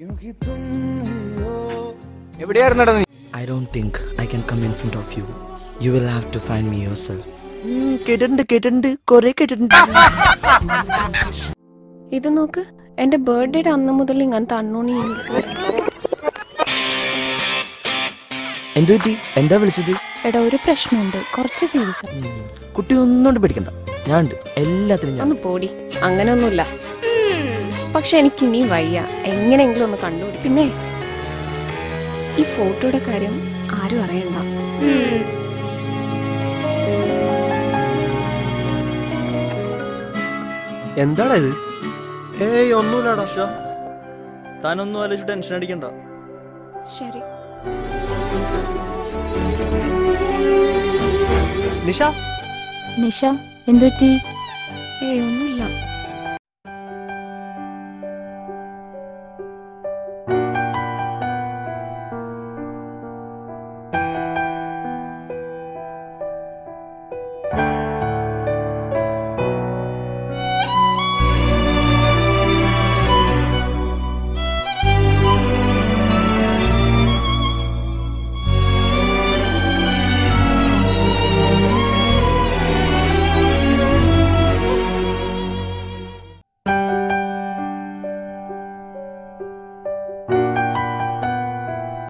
നീ? I don't think I come in front of you you will have to find me your um, കേട്ടിട്ടുണ്ട് കേട്ടിട്ടുണ്ട്. കൊറേ കേട്ടിട്ടുണ്ട്. ഇത് നോക്ക് എന്റെ ബർത്ത്ഡേയുടെ അന്ന് മുതൽ ഇങ്ങനത്തെ അണ്ണോണി എന്തു പറ്റി? എന്താ വിളിച്ചത്? എടാ ഒരു പ്രശ്നമുണ്ട്. കുറച്ച് സീരിയസ് കുട്ടി ഒന്നുകൊണ്ട് പേടിക്കണ്ട. ഞാൻ ഉണ്ട് എല്ലാത്തിനും ഞാൻ. ഒന്ന് പോടി. അങ്ങനെയൊന്നുമില്ല. പക്ഷെ എനിക്ക് ഇനി വയ്യ. എങ്ങനെയെങ്കിലും ഒന്ന് കണ്ടുപിടി. പിന്നെ ഈ ഫോട്ടോയുടെ കാര്യം ആരും അറിയണ്ട. എന്താടാ ഇത്? ഏയ് ഒന്നുമില്ലടാ ഷാ താനൊന്നും ആലോചിച്ച് ടെൻഷൻ അടിക്കണ്ട. ശരി. നിഷ? നിഷ എന്തുപറ്റി? ഏയ് ഒന്നുമില്ല.